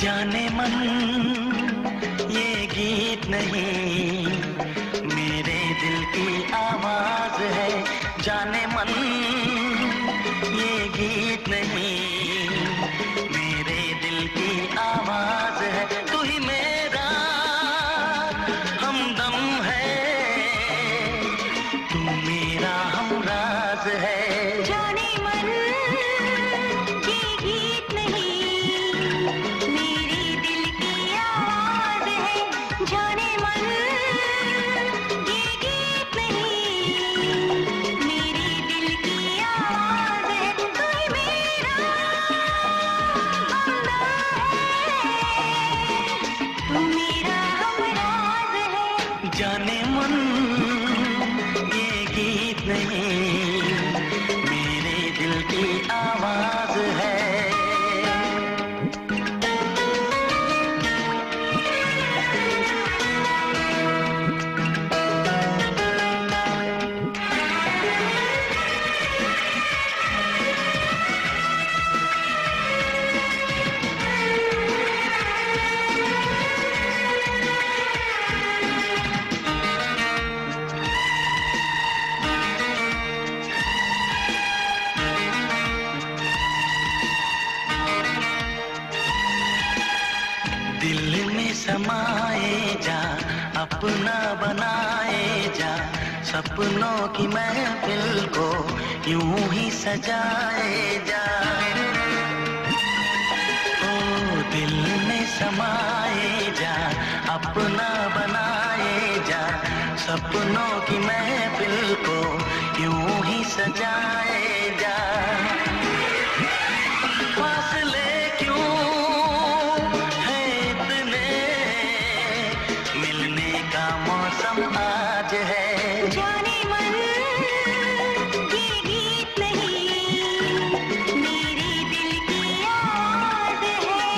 जाने मन, ये गीत नहीं। मेरे दिल की आवाज़ है, जाने मन, ये गीत नहीं। मेरे दिल की आवाज़ है, तू ही मेरा हमदम है। तू मेरा हमराज है। जाने जाने मन ये गीत नहीं। समाए जा, अपना बनाए जा। सपनों की महफिल को यूँ ही सजाए जा। ओ, दिल में समाए जा, अपना बनाए जा। सपनों की महफिल को यूँ ही सजाए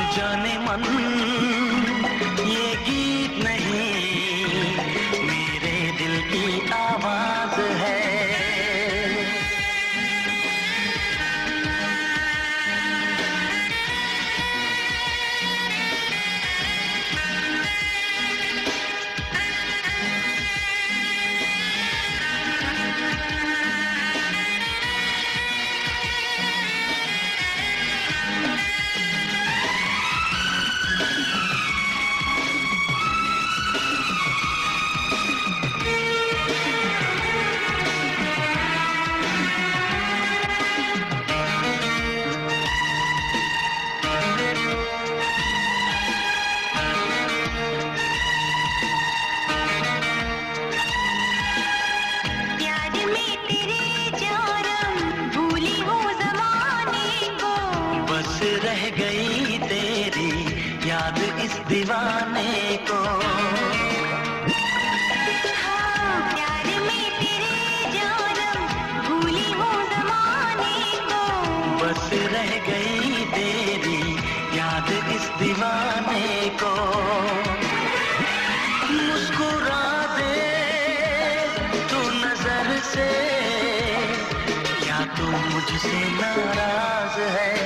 जाने मन ये गीत नहीं। रह गई तेरी याद इस दीवाने को। हाँ प्यार में तेरे जानम भूली जमाने को। बस रह गई तेरी याद इस दीवाने को। मुस्कुरा दे तू नज़र से या तू मुझसे नाराज़ है?